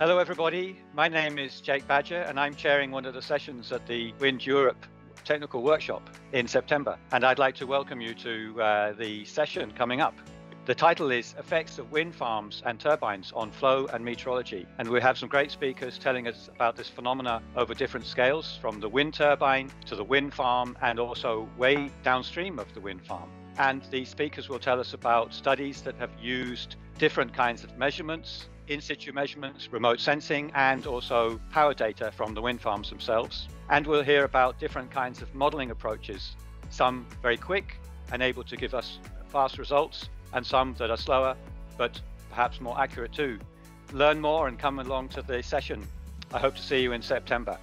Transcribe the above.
Hello, everybody. My name is Jake Badger, and I'm chairing one of the sessions at the Wind Europe Technical Workshop in September. And I'd like to welcome you to uh, the session coming up. The title is Effects of Wind Farms and Turbines on Flow and Meteorology. And we have some great speakers telling us about this phenomena over different scales, from the wind turbine to the wind farm, and also way downstream of the wind farm. And the speakers will tell us about studies that have used different kinds of measurements in situ measurements, remote sensing, and also power data from the wind farms themselves. And we'll hear about different kinds of modeling approaches, some very quick and able to give us fast results, and some that are slower but perhaps more accurate too. Learn more and come along to the session. I hope to see you in September.